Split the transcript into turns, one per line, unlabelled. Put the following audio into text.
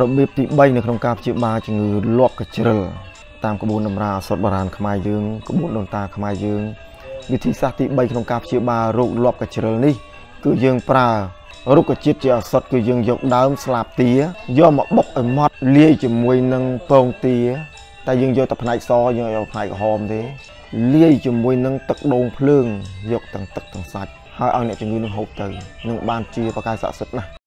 របៀបទី3នៅក្នុងការព្យាបាលជំងឺលាប់កជ្រិលតាមក្បួនតម្រាសុតបុរាណខ្មែរយើងក្បួនដូនតាខ្មែរយើងវិធីសាស្ត្រទី3ក្នុងការព្យាបាលរោគលាប់កជ្រិលនេះគឺយើងប្រើរុក្ខជាតិជាឱសថគឺយើងយកដើមស្លាបទាយកមកបុកឲ្យម៉ត់លាយជាមួយនឹងពងទាតែយើងយកតែផ្នែកសយើងយកផ្នែកក្រហមទេលាយជាមួយនឹងទឹកដូងភ្លើងយកទាំងទឹកទាំងសាច់ហើយឲ្យអ្នកជំងឺនឹងហូបទៅនឹងបានជាប្រកាសស័ក្តិសិទ្ធិណាស់